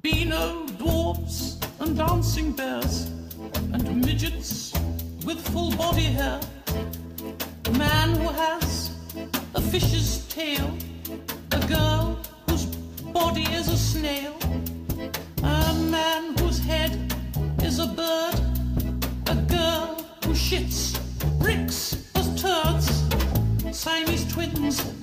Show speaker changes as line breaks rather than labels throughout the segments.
Beano dwarfs and dancing bears and midgets with full body hair. A man who has a fish's tail, a girl whose body is a snail, a man whose head is a bird, a girl who shits bricks as turds, Siamese twins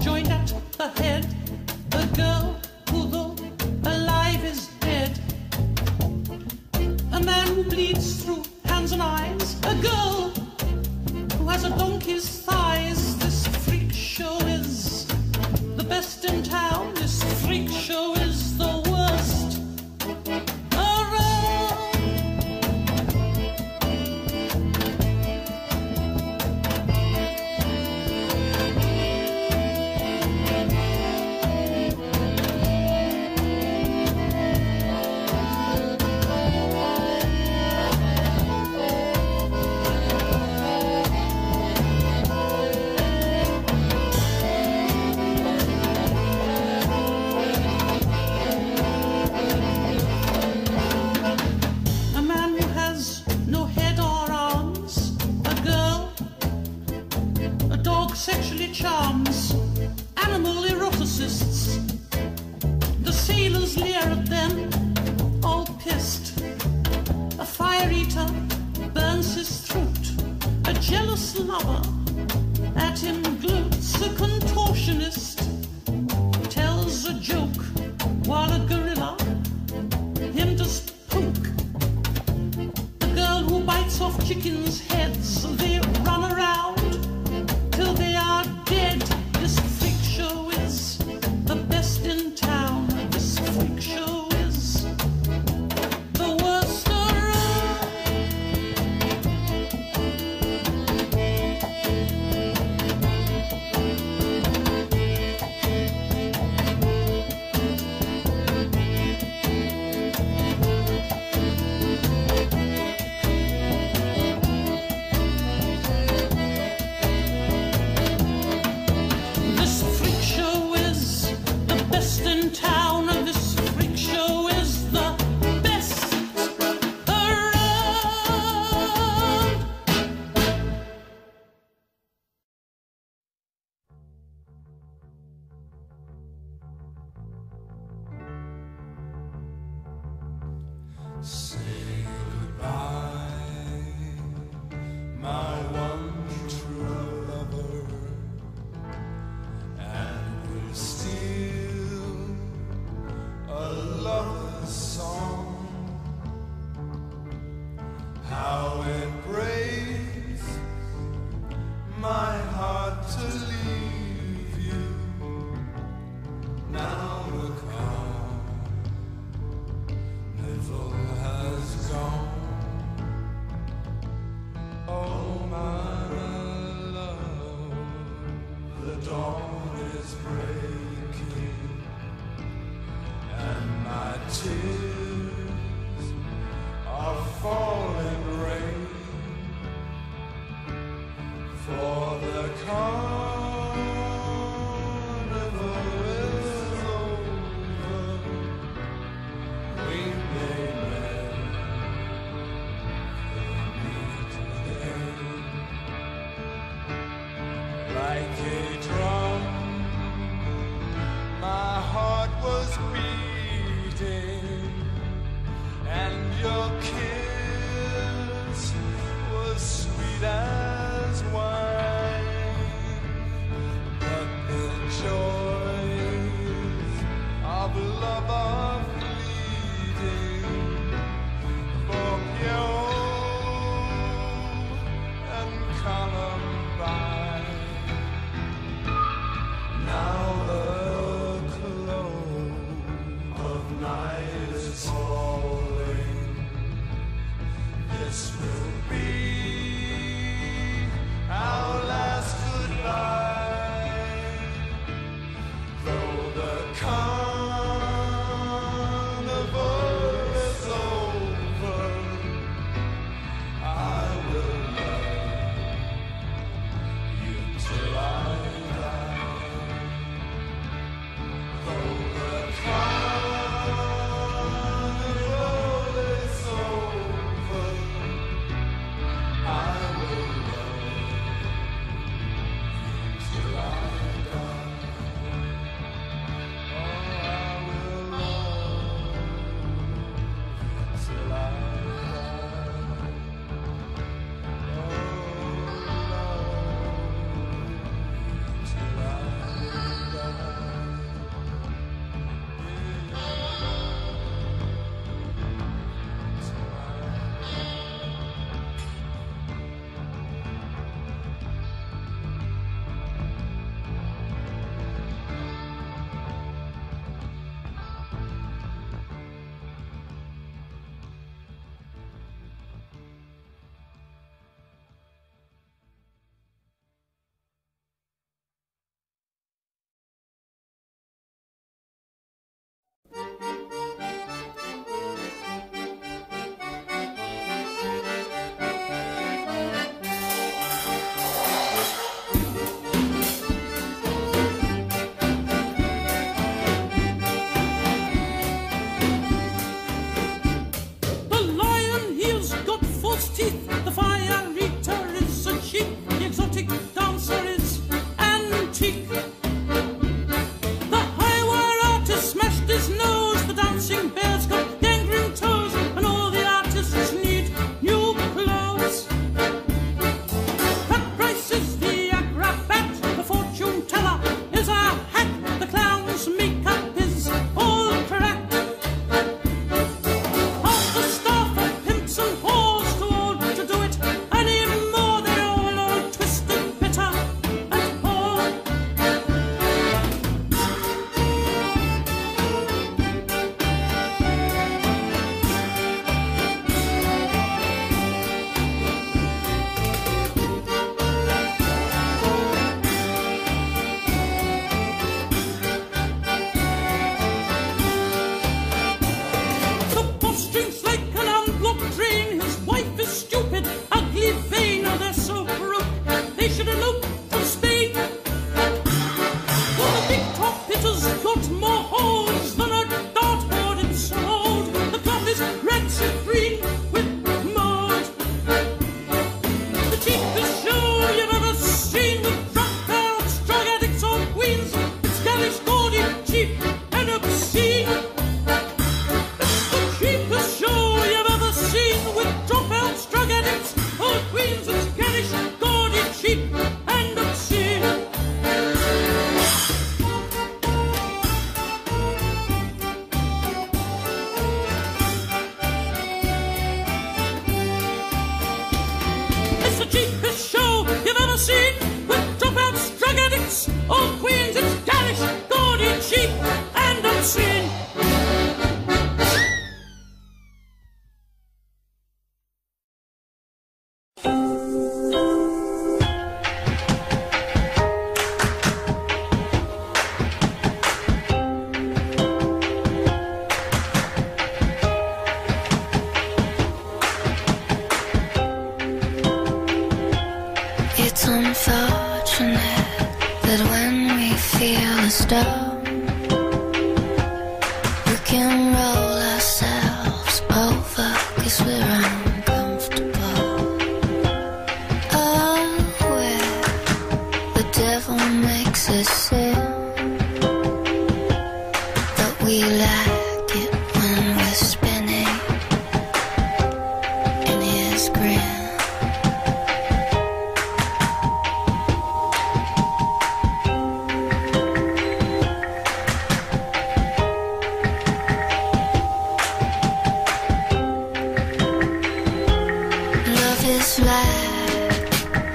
time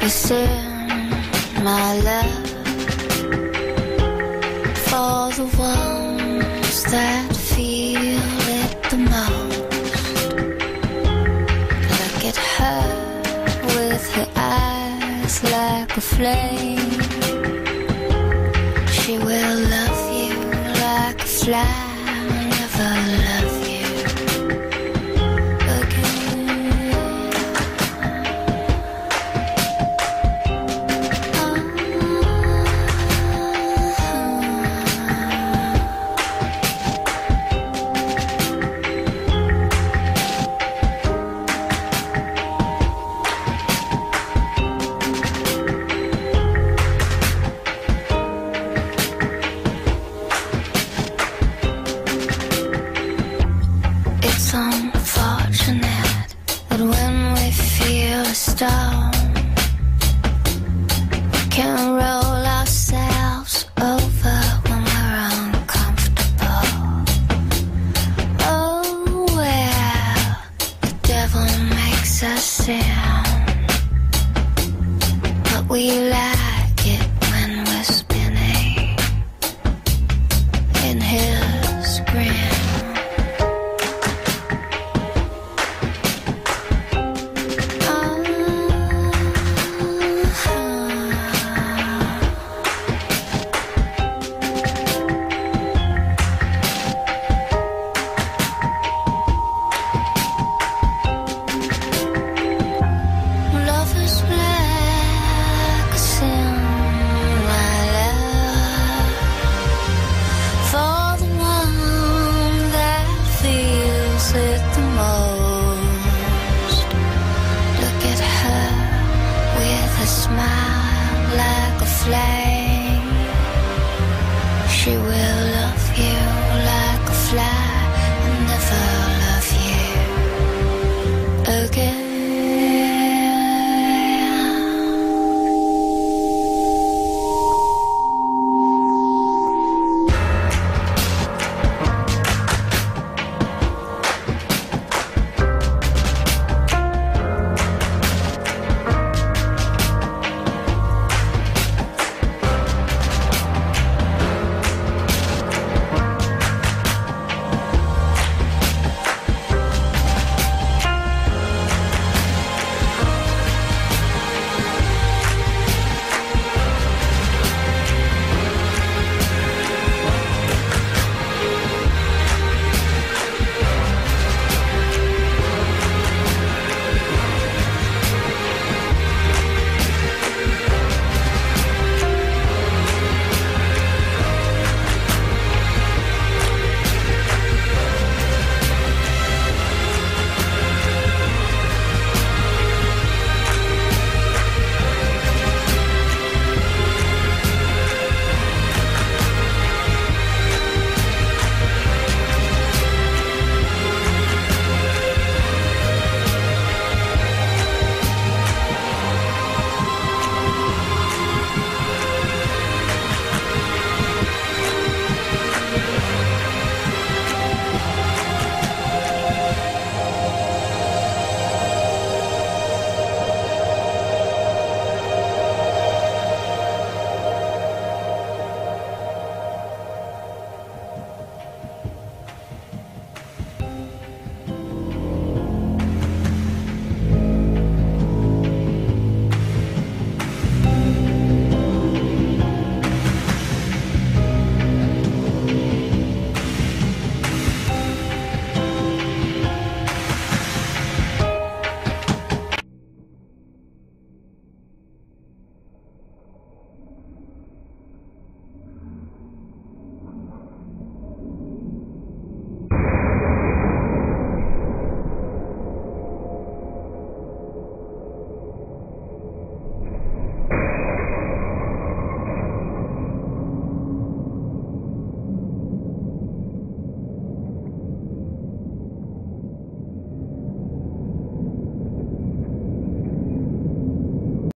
It's in
my love for the
ones that feel it the most. Look at her with her eyes like a flame. She will love you like a fly never down, but we laugh.